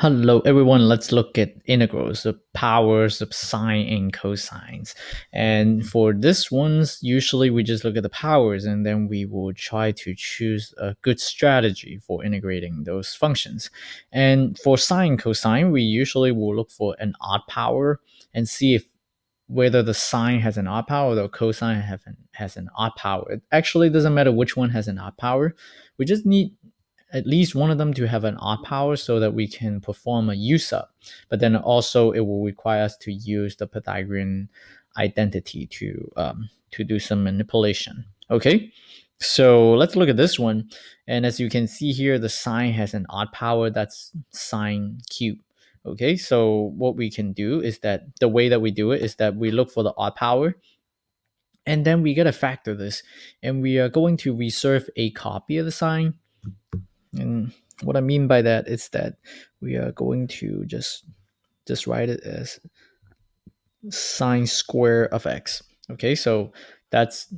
Hello everyone, let's look at integrals, the powers of sine and cosines. And for this ones, usually we just look at the powers and then we will try to choose a good strategy for integrating those functions. And for sine cosine, we usually will look for an odd power and see if whether the sine has an odd power or the cosine an, has an odd power. It actually doesn't matter which one has an odd power. We just need at least one of them to have an odd power so that we can perform a u sub. But then also it will require us to use the Pythagorean identity to um, to do some manipulation. Okay, so let's look at this one. And as you can see here, the sine has an odd power. That's sine cube. Okay, so what we can do is that the way that we do it is that we look for the odd power and then we get to factor this and we are going to reserve a copy of the sine and what I mean by that is that we are going to just just write it as sine square of x. Okay, so that's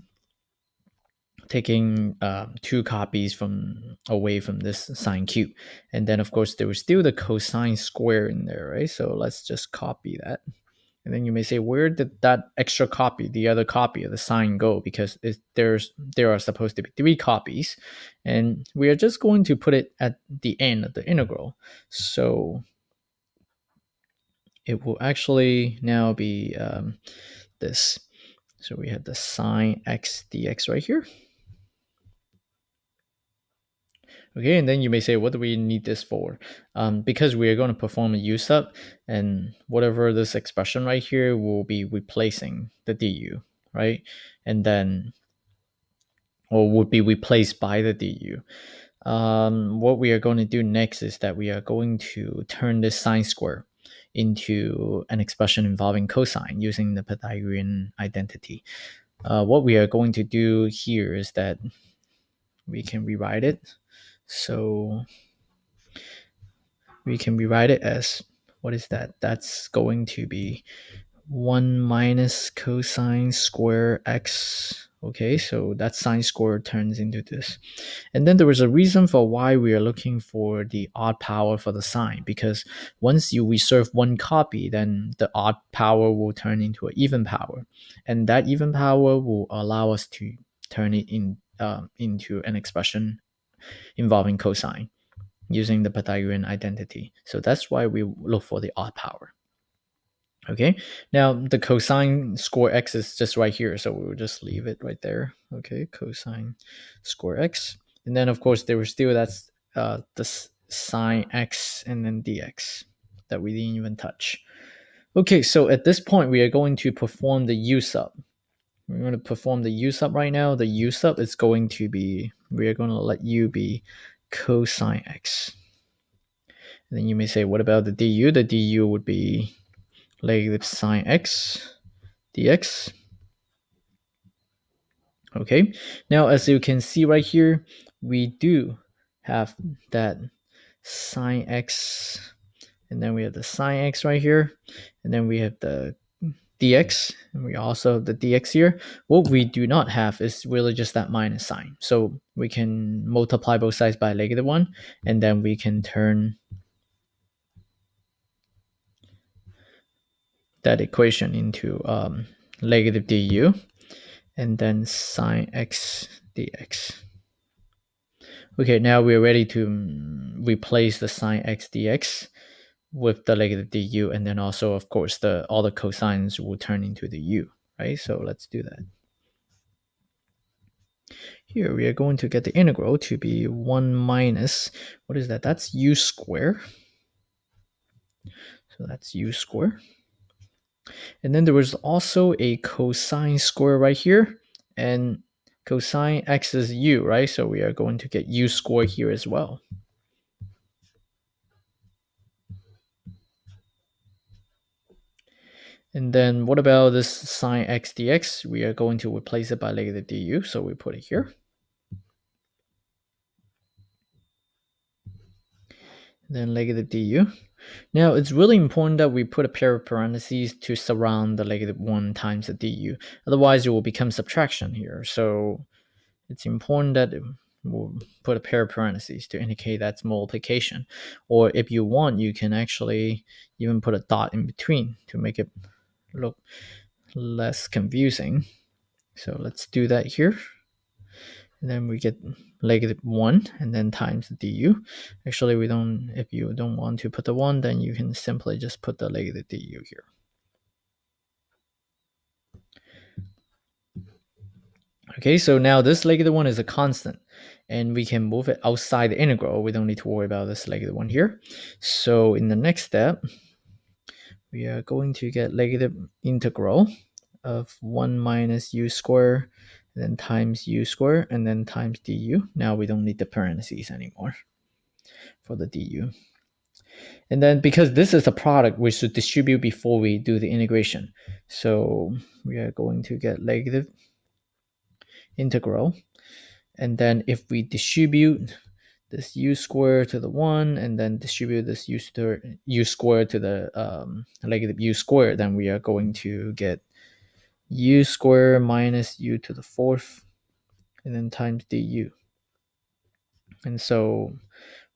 taking uh, two copies from away from this sine cube. And then of course there was still the cosine square in there, right? So let's just copy that. And then you may say, where did that extra copy, the other copy of the sine go? Because there's there are supposed to be three copies, and we are just going to put it at the end of the integral. So it will actually now be um, this. So we have the sine x dx right here. Okay, and then you may say, what do we need this for? Um, because we are going to perform a u sub, and whatever this expression right here will be replacing the du, right? And then, or would be replaced by the du. Um, what we are going to do next is that we are going to turn this sine square into an expression involving cosine using the Pythagorean identity. Uh, what we are going to do here is that we can rewrite it so we can rewrite it as what is that? That's going to be 1 minus cosine square x. Okay, so that sine square turns into this. And then there was a reason for why we are looking for the odd power for the sine, because once you reserve one copy, then the odd power will turn into an even power. And that even power will allow us to turn it in uh, into an expression involving cosine using the Pythagorean identity. So that's why we look for the odd power. Okay, now the cosine square x is just right here, so we will just leave it right there. Okay, cosine square x. And then of course there was still that's uh, the sine x and then dx that we didn't even touch. Okay, so at this point we are going to perform the u sub. We're going to perform the u sub right now. The u sub is going to be we are going to let u be cosine x. And then you may say, what about the du? The du would be negative sine x dx. Okay, now as you can see right here, we do have that sine x, and then we have the sine x right here, and then we have the dx, and we also have the dx here. What we do not have is really just that minus sign. So we can multiply both sides by negative 1, and then we can turn that equation into um, negative du, and then sine x dx. Okay, now we're ready to mm, replace the sine x dx with the negative du and then also of course the all the cosines will turn into the u right? So let's do that. Here we are going to get the integral to be 1 minus what is that? That's u square. So that's u square. And then there was also a cosine square right here and cosine x is u right? So we are going to get u square here as well And then what about this sine x dx? We are going to replace it by negative du, so we put it here. Then negative du. Now it's really important that we put a pair of parentheses to surround the negative 1 times the du. Otherwise it will become subtraction here. So it's important that we'll put a pair of parentheses to indicate that's multiplication. Or if you want, you can actually even put a dot in between to make it look less confusing. So let's do that here. And then we get negative 1 and then times du. Actually, we don't, if you don't want to put the 1, then you can simply just put the negative du here. Okay, so now this leg negative 1 is a constant and we can move it outside the integral. We don't need to worry about this negative 1 here. So in the next step, we are going to get negative integral of 1 minus u square then times u square and then times du. Now we don't need the parentheses anymore for the du. And then because this is a product, we should distribute before we do the integration. So we are going to get negative integral. And then if we distribute this u squared to the 1 and then distribute this u, squared u squared to the um, negative u squared, then we are going to get u squared minus u to the fourth and then times du. And so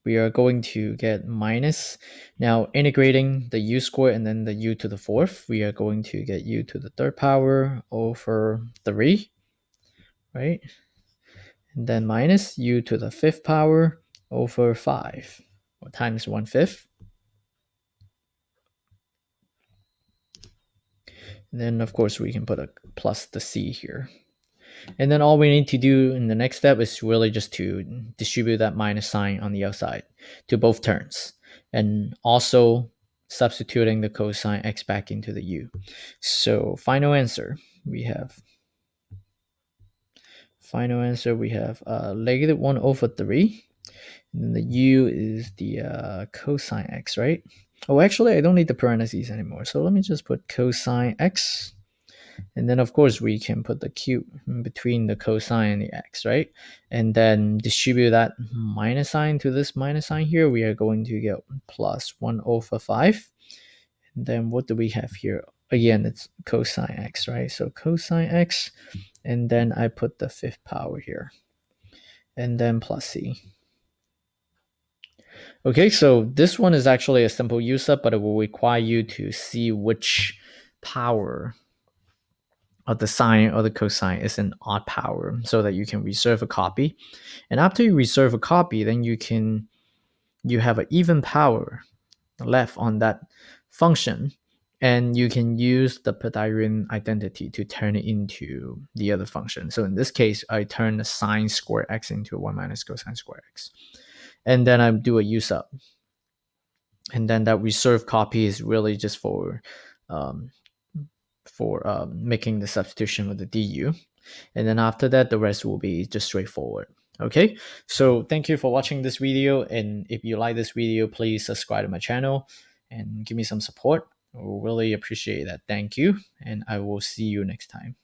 we are going to get minus. Now integrating the u squared and then the u to the fourth, we are going to get u to the third power over 3, right? And then minus u to the fifth power over 5, or times 1 fifth. And then of course we can put a plus the c here. And then all we need to do in the next step is really just to distribute that minus sign on the outside to both terms. And also substituting the cosine x back into the u. So final answer, we have final answer we have uh, negative 1 over 3 and the u is the uh, cosine x right Oh, actually, I don't need the parentheses anymore. So let me just put cosine x. And then, of course, we can put the cube between the cosine and the x, right? And then distribute that minus sign to this minus sign here. We are going to get plus 1 over 5. And then what do we have here? Again, it's cosine x, right? So cosine x. And then I put the fifth power here. And then plus c. Okay, so this one is actually a simple u sub, but it will require you to see which power of the sine or the cosine is an odd power so that you can reserve a copy. And after you reserve a copy, then you can you have an even power left on that function and you can use the Pythagorean identity to turn it into the other function. So in this case, I turn the sine square x into 1 minus cosine square x and then I do a u sub. And then that reserve copy is really just for um, for um, making the substitution with the du. And then after that, the rest will be just straightforward. Okay, so thank you for watching this video. And if you like this video, please subscribe to my channel and give me some support. I really appreciate that. Thank you. And I will see you next time.